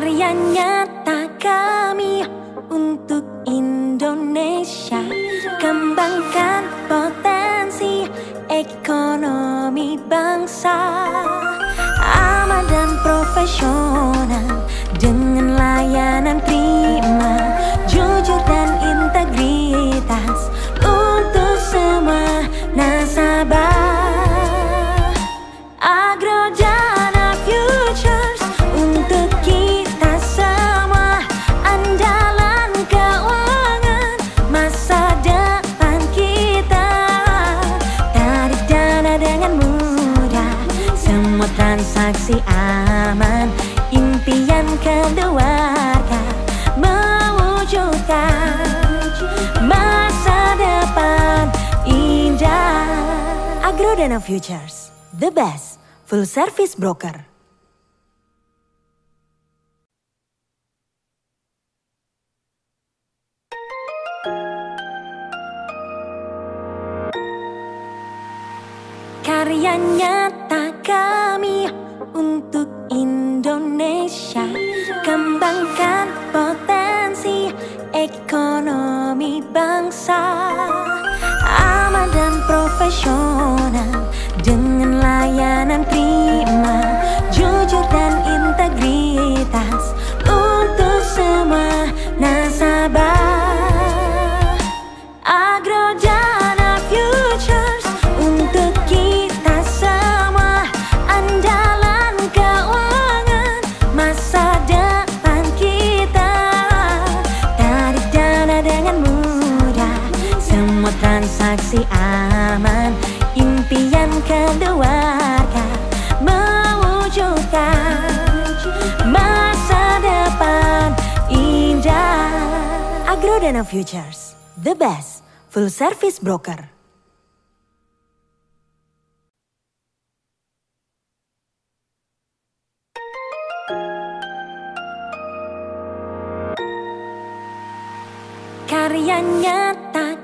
Karya nyata kami untuk Indonesia. Kembangkan potensi ekonomi bangsa. Aman dan profesional Dengan layanan prima. Jujur dan integritas Untuk semua nasabah transaksi aman. Impian keluarga Mewujudkan Masa depan indah. Agrodana Futures The best full service broker. Karya nyata kami untuk Indonesia. Kembangkan potensi ekonomi bangsa. Aman dan profesional Dengan layanan prima Transaksi aman. Impian keluarga Mewujudkan masa depan indah. Agrodana Futures The best full service broker. Karya nyata